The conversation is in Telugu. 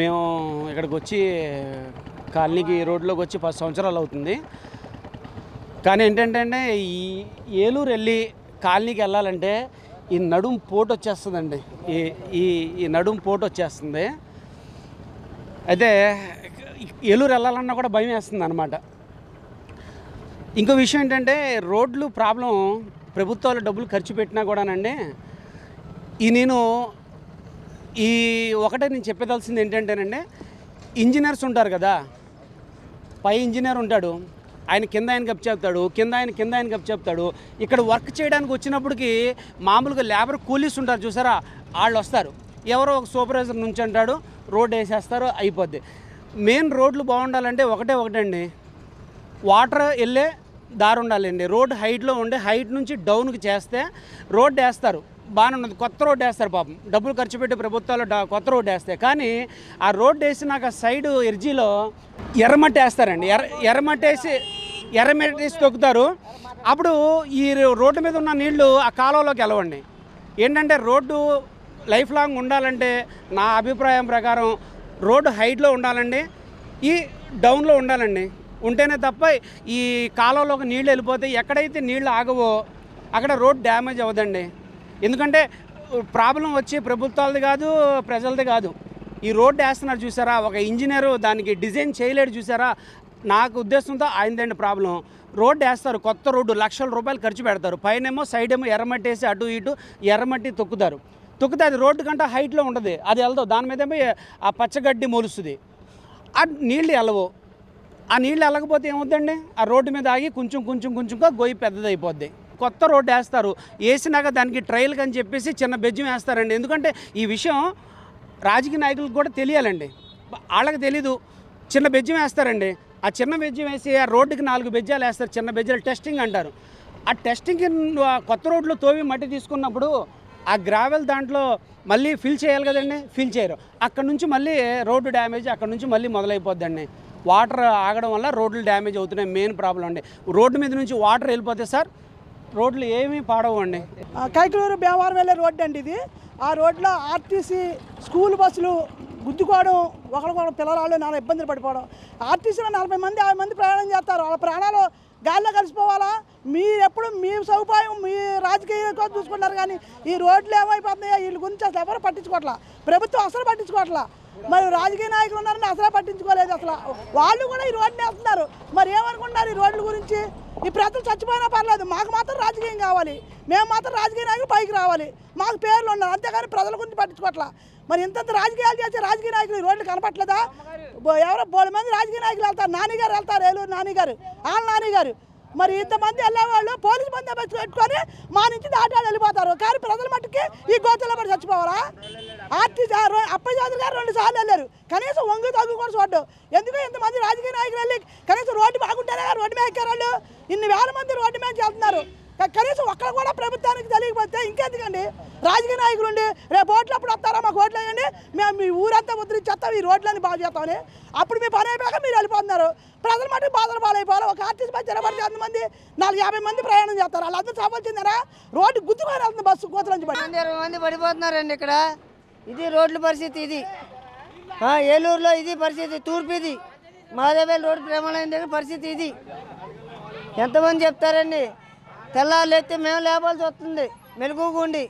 మేము ఇక్కడికి వచ్చి కాలనీకి రోడ్లోకి వచ్చి పది సంవత్సరాలు అవుతుంది. కానీ ఏంటంటే అండి ఈ ఏలూరు వెళ్ళి కాలనీకి వెళ్ళాలంటే ఈ నడుం పోటు వచ్చేస్తుందండి. ఈ ఈ ఈ నడుం పోటు వచ్చేస్తుంది. అయితే ఏలూరు వెళ్ళాలన్నా కూడా భయం వేస్తుంది అనమాట ఇంకో విషయం ఏంటంటే రోడ్లు ప్రాబ్లం ప్రభుత్వాలు డబ్బులు ఖర్చు పెట్టినా కూడానండి. ఈ నేను ఈ ఒకటే నేను చెప్పదలసింది ఏంటంటేనండి ఇంజనీర్స్ ఉంటారు కదా పై ఇంజనీర్ ఉంటాడు ఆయన కింద ఆయన గప్ చెప్తాడు కింద ఆయన కింద ఆయన గప్ చెప్తాడు ఇక్కడ వర్క్ చేయడానికి వచ్చినప్పటికి మామూలుగా లేబర్ కూలీస్ ఉంటారు చూసారా వాళ్ళు వస్తారు ఎవరో ఒక సూపర్వైజర్ నుంచి అంటాడు రోడ్ వేసేస్తారు అయిపోద్ది. మెయిన్ రోడ్లు బాగుండాలంటే ఒకటే ఒకటండి వాటర్ వెళ్ళే దారి ఉండాలండి రోడ్ హైట్లో ఉండే హైట్ నుంచి డౌన్కి చేస్తే రోడ్ వేస్తారు బాగానే ఉన్నది. కొత్త రోడ్డు వేస్తారు పాపం. డబ్బులు ఖర్చు పెట్టి ప్రభుత్వాలు కొత్త రోడ్డు వేస్తాయి. కానీ ఆ రోడ్ వేసినాక సైడ్ ఎర్జీలో ఎర్రమట్టి వేస్తారండి. ఎర్ర ఎర్రమట్టి వేసి ఎర్రమట్టి వేసి తొక్కుతారు. అప్పుడు ఈ రోడ్డు మీద ఉన్న నీళ్ళు ఆ కాలువలోకి వెళ్ళవండి. ఏంటంటే రోడ్డు లైఫ్ లాంగ్ ఉండాలంటే నా అభిప్రాయం ప్రకారం రోడ్డు హైట్లో ఉండాలండి. ఈ డౌన్లో ఉండాలండి. ఉంటేనే తప్ప ఈ కాలువలోకి నీళ్ళు వెళ్ళిపోతే ఎక్కడైతే నీళ్ళు ఆగవో అక్కడ రోడ్ డ్యామేజ్ అవ్వదండి. ఎందుకంటే ప్రాబ్లం వచ్చి ప్రభుత్వాలది కాదు ప్రజలది కాదు. ఈ రోడ్డు వేస్తున్నారు చూసారా? ఒక ఇంజనీరు దానికి డిజైన్ చేయలేడు చూసారా? నాకు ఉద్దేశంతో ఆయనదండి ప్రాబ్లం. రోడ్డు వేస్తారు కొత్త రోడ్డు లక్షల రూపాయలు ఖర్చు పెడతారు. పైనేమో సైడ్ ఏమో ఎర్రమట్టి వేసి అటు ఇటు ఎర్రమట్టి తొక్కుతారు. తొక్కితే అది రోడ్డు కంటే హైట్లో ఉంటుంది అది వెళ్తావు దాని మీద ఏమో ఆ పచ్చగడ్డి మొలుస్తుంది. ఆ నీళ్ళు వెళ్ళవు. ఆ నీళ్ళు వెళ్ళకపోతే ఏమవుతుందండి? ఆ రోడ్డు మీద ఆగి కొంచెం కొంచెం కొంచెంగా గొయ్యి పెద్దదైపోద్ది. కొత్త రోడ్డు వేస్తారు. వేసినాక దానికి ట్రయల్కి అని చెప్పేసి చిన్న బెజ్జం వేస్తారండి. ఎందుకంటే ఈ విషయం రాజకీయ నాయకులకు కూడా తెలియాలండి. వాళ్ళకి తెలీదు. చిన్న బెజ్జం వేస్తారండి. ఆ చిన్న బెజ్జం వేసి ఆ రోడ్డుకి నాలుగు బెజ్జాలు వేస్తారు. చిన్న బెజ్జాలు టెస్టింగ్ అంటారు. ఆ టెస్టింగ్కి కొత్త రోడ్లో తోవి మట్టి తీసుకున్నప్పుడు ఆ గ్రావెల్ దాంట్లో మళ్ళీ ఫిల్ చేయాలి కదండి? ఫిల్ చేయరు. అక్కడ నుంచి మళ్ళీ రోడ్డు డ్యామేజ్ అక్కడ నుంచి మళ్ళీ మొదలైపోద్దండి. వాటర్ ఆగడం వల్ల రోడ్లు డ్యామేజ్ అవుతున్నాయి. మెయిన్ ప్రాబ్లం అండి. రోడ్డు మీద నుంచి వాటర్ వెళ్ళిపోతే సార్ రోడ్లు ఏమీ పాడవండి. కైకలూరు భీమవరం వెళ్ళే రోడ్డు అండి ఇది. ఆ రోడ్లో ఆర్టీసీ స్కూల్ బస్సులు గుద్దుకోవడం ఒకరికొకరు పిల్లరాళ్ళు నానా ఇబ్బందులు పడిపోవడం. ఆర్టీసీలో నలభై మంది యాభై మంది ప్రయాణం చేస్తారు. వాళ్ళ ప్రాణాలు గాల్లో కలిసిపోవాలా? మీరెప్పుడు మీ సౌపాయం మీ రాజకీయ కోసం చూసుకుంటారు కానీ ఈ రోడ్లు ఏమైపోతున్నాయో వీళ్ళ గురించి అసలు ఎవరు పట్టించుకోవట్లా? ప్రభుత్వం అసలు పట్టించుకోవట్లా? మరి రాజకీయ నాయకులు ఉన్నారని అసలే పట్టించుకోలేదు అసలు. వాళ్ళు కూడా ఈ రోడ్డు వేస్తున్నారు. మరి ఏమనుకుంటున్నారు ఈ రోడ్ల గురించి? ఈ ప్రజలు చచ్చిపోయినా పర్లేదు మాకు మాత్రం రాజకీయం కావాలి. మేము మాత్రం రాజకీయ నాయకులు పైకి రావాలి. మాకు పేర్లు ఉన్నారు అంతేగాని ప్రజల గురించి పట్టించుకోవట్లా మరి ఇంతంత రాజకీయాలు చేసే రాజకీయ నాయకులు ఈ రోడ్లు కనపట్లేదా? ఎవరో బోడు మంది రాజకీయ నాయకులు వెళ్తారు. నాని గారు వెళ్తారు ఏలూరు నాని గారు వాళ్ళ నాని గారు మరి ఇంతమంది వెళ్ళేవాళ్ళు పోలీసు బందోబస్తు పెట్టుకొని మా నుంచి దాటాలు వెళ్ళిపోతారు. కానీ ప్రజల మట్టుకి ఈ గోతుల్లో పడి చచ్చిపోవాలా? ఆర్టీసీ అప్పయ్య చౌదరి గారు రెండు సార్లు వెళ్ళారు. కనీసం వంగు తగ్గు కూడా చూడ్డు. ఎందుకు ఇంతమంది రాజకీయ నాయకులు వెళ్ళి కనీసం రోడ్డు బాగుంటేనే కదా రోడ్డు మీద ఎక్కారు వాళ్ళు ఇన్ని వేల మంది రోడ్డు మీద వెళ్తున్నారు. కనీసం ఒక్కరు కూడా ప్రభుత్వానికి తెలియకపోతే ఇంకెందుకండి? రాజకీయ నాయకులు ఉండి రేపు ఓట్లు అప్పుడు వస్తారా? మాకు ఓట్లు వేయండి. మేము మీ ఊరంతా ముద్రించేస్తాం ఈ రోడ్లని బాగు చేస్తామని. అప్పుడు మీ పని అయిపోయాక మీరు వెళ్ళిపోతున్నారు. ప్రజలు మటు బాధలు పాలైపోవాలి. ఒక ఆర్టీసీ బస్సు జరబడితే అంతమంది నాలుగు యాభై మంది ప్రయాణం చేస్తారు. వాళ్ళందరూ చావాల్సిందేనా రోడ్డు గుద్దుకొని వెళ్తుంది బస్సు కోతల నుంచి పడి ఇరవై మంది పడిపోతున్నారండి ఇక్కడ. ఇది రోడ్ల పరిస్థితి ఇది. ఏలూరులో ఇది పరిస్థితి తూర్పు ఇది. మాదేవేలు రోడ్డు ప్రేమాలయం దగ్గర పరిస్థితి ఇది. ఎంతమంది చెప్తారండి? తెల్లారు లేస్తే మేము లేపాల్సి వస్తుంది. మెలుగుగుండి